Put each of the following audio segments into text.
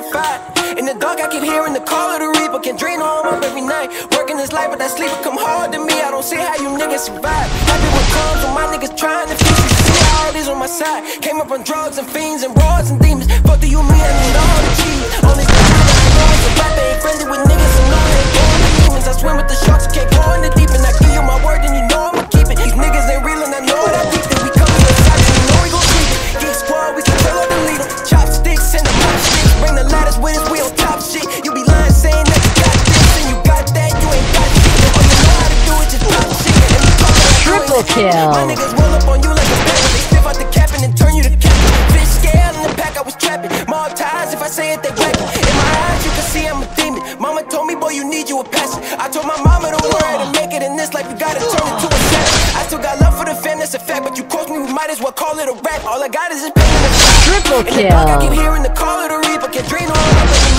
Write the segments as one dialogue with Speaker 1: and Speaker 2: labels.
Speaker 1: In the dark, I keep hearing the call of the reaper. Can dream home up every night. Working this life, but that sleep come hard to me. I don't see how you niggas survive. Happy with crumbs when my niggas trying to fix you. See it is on my side. Came up on drugs and fiends and rods and demons. Fuck do you mean
Speaker 2: kill.
Speaker 1: My niggas roll up on you like a bag. They sniff out the cap and then turn you to captain. Fish scale in the pack, I was trapping. Mob ties, if I say it, they whack it. In my eyes, you can see I'm a demon. Mama told me, boy, you need you a passion. I told my mama, don't worry to make it in this life, you gotta turn it to a savage. I still got love for the fam, that's a fact. But you quote me, we might as well call it a rap. All I got is this pain in the
Speaker 2: Triple
Speaker 1: in the I keep hearing the call of the reaper. Dream all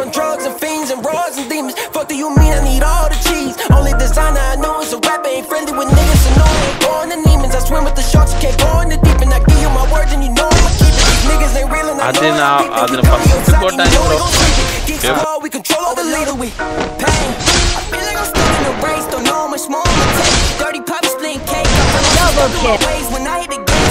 Speaker 1: on drugs and fiends and rods and demons. Fuck do you mean I need all the cheese? Only designer I know is a rapper, ain't friendly with niggas, so no, ain't born to demons. I swim with the sharks, you can't go in the deep, and I give you my words, and you know I'ma keep it. These niggas ain't real, and I know it's deep, and you
Speaker 3: know
Speaker 1: you're
Speaker 3: excited,
Speaker 1: you know we control all the leader with pain.
Speaker 2: Double
Speaker 1: ways.